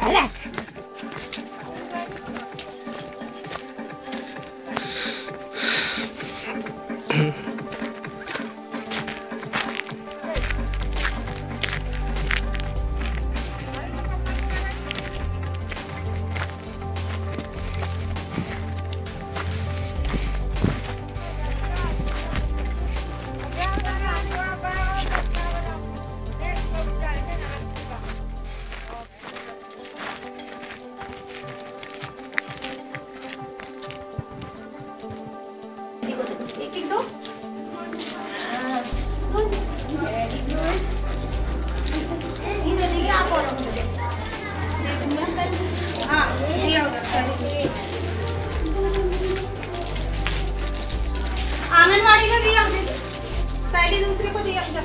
あら हाँ, आंगनवाड़ी में भी हम पहले दूसरे को दिया उधर।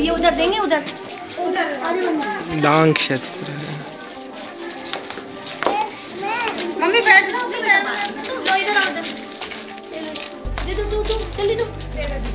ये उधर देंगे उधर। उधर। डांग क्षेत्र मम्मी बैठ जाओ उधर बैठ